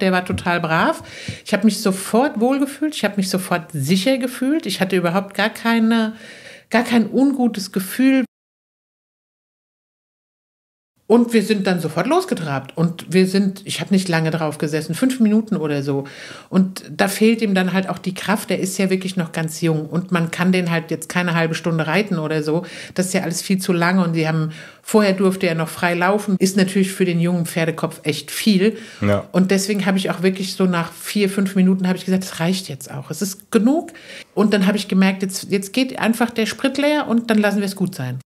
Der war total brav. Ich habe mich sofort wohlgefühlt. Ich habe mich sofort sicher gefühlt. Ich hatte überhaupt gar keine, gar kein ungutes Gefühl. Und wir sind dann sofort losgetrabt. Und wir sind, ich habe nicht lange drauf gesessen, fünf Minuten oder so. Und da fehlt ihm dann halt auch die Kraft. Der ist ja wirklich noch ganz jung. Und man kann den halt jetzt keine halbe Stunde reiten oder so. Das ist ja alles viel zu lange. Und die haben, vorher durfte er noch frei laufen. Ist natürlich für den jungen Pferdekopf echt viel. Ja. Und deswegen habe ich auch wirklich so nach vier, fünf Minuten habe ich gesagt, es reicht jetzt auch. Es ist genug. Und dann habe ich gemerkt, jetzt, jetzt geht einfach der Sprit leer und dann lassen wir es gut sein.